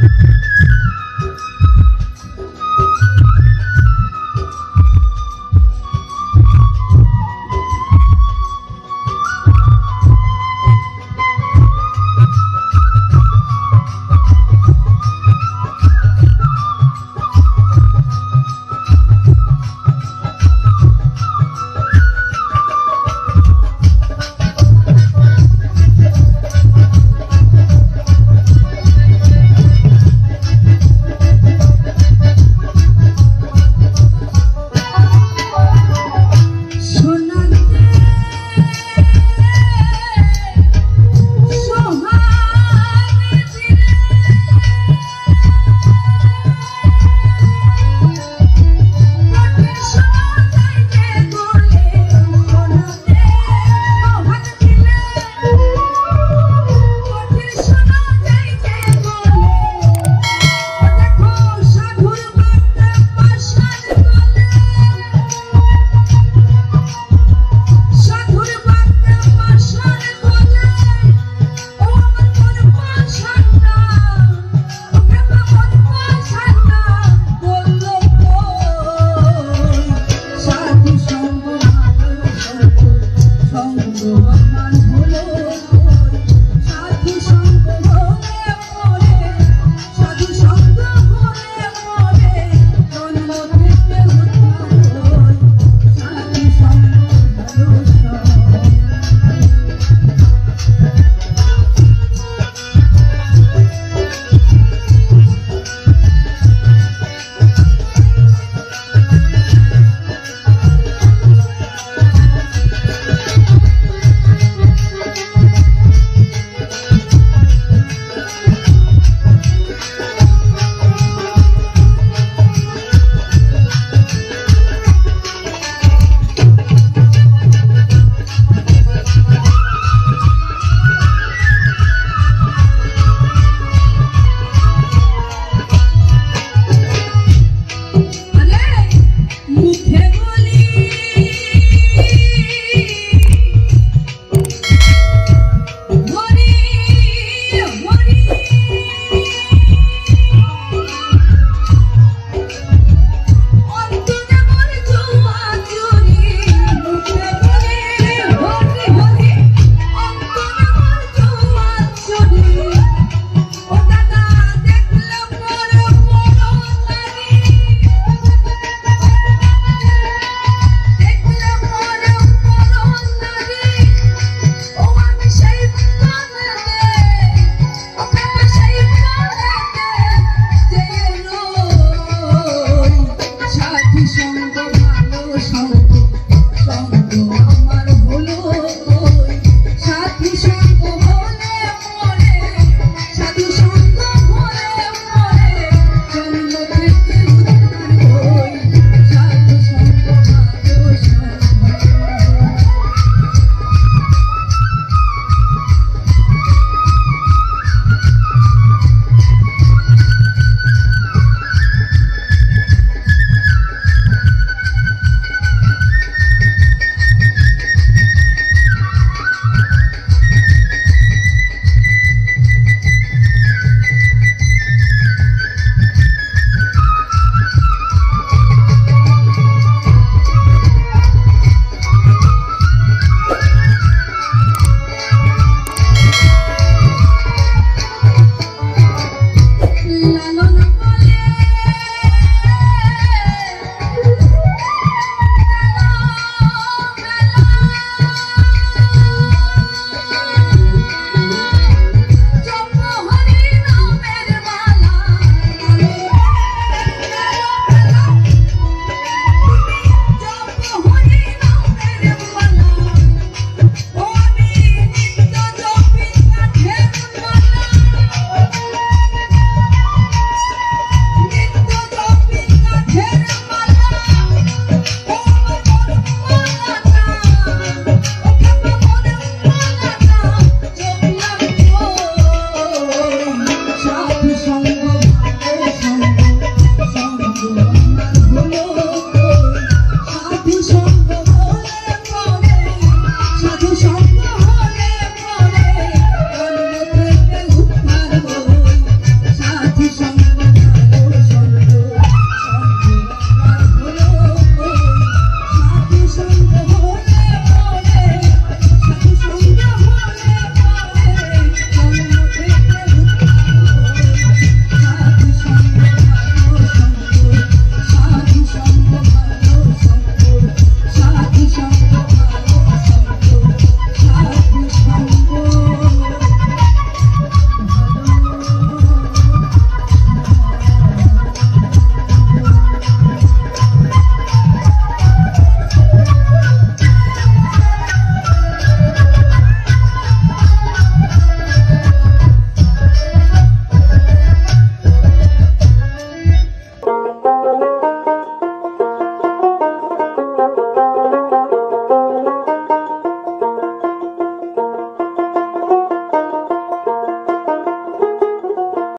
you